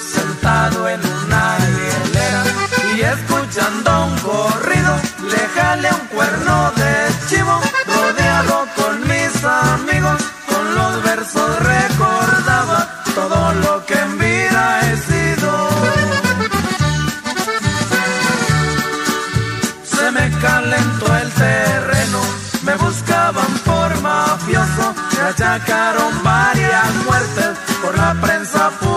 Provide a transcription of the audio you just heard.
Sentado en una hielera y escuchando que en vida he sido. Se me calentó el terreno, me buscaban por mafioso, me achacaron varias muertes, por la prensa publicaron